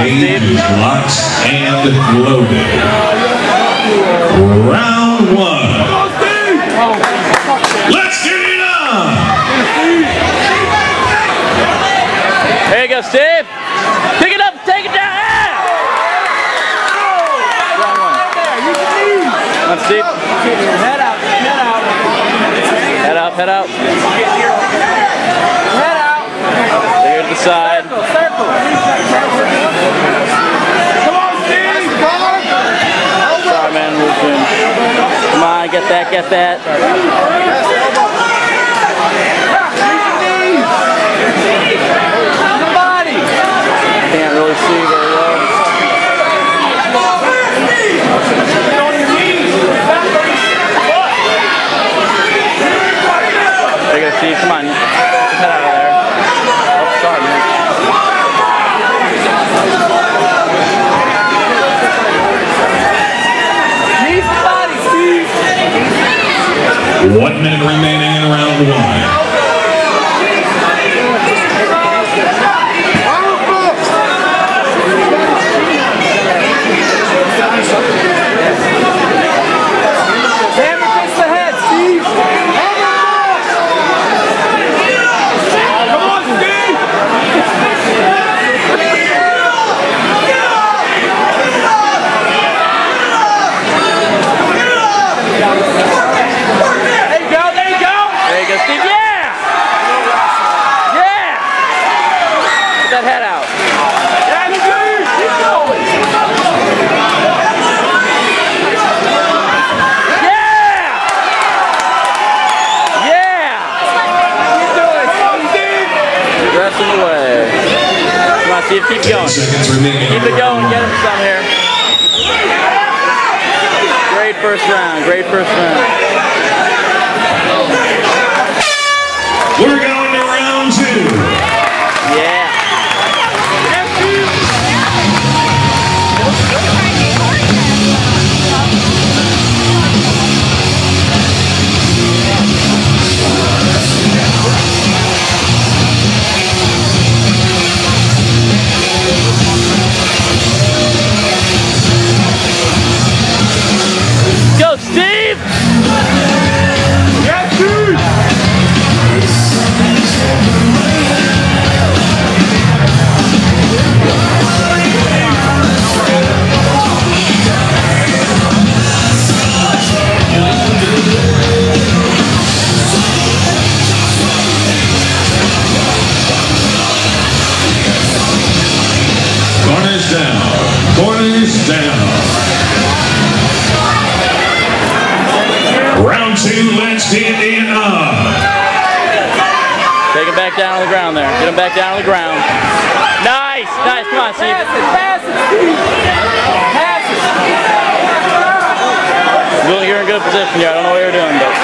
The locked and loaded. Round one. Let's get it on! There you go, Steve. Pick it up, take it down. Yeah! Come on, Steve. Head out, head out, Head up, head out. head out. There to the side. Circle, circle. Come on, Steve. Come on. Sorry, man. We're soon. Come on, get that, get that. Somebody. Can't really see very well. There you go, Steve. Come on. Head out of there. Oh, sorry, man. Need somebody, Steve. One minute remaining in round one. Hammer fists the head, Steve. Come on, Steve. There you go, there you go. There you go, Steve. Yeah! Yeah! Get that head out. Yeah, Steve. Keep going. Yeah! Yeah! Keep doing it. Come on, Steve. Wrestling away. On, Keep going. Keep it going. Get him some here. Great first round. Great first round. Two, let's get it on. Uh. Take him back down on the ground there. Get him back down on the ground. Nice! Nice. Come on, Steve. Pass it, pass it, Steve. Pass it. Well, you're in good position here. I don't know what you're doing, but. Yeah!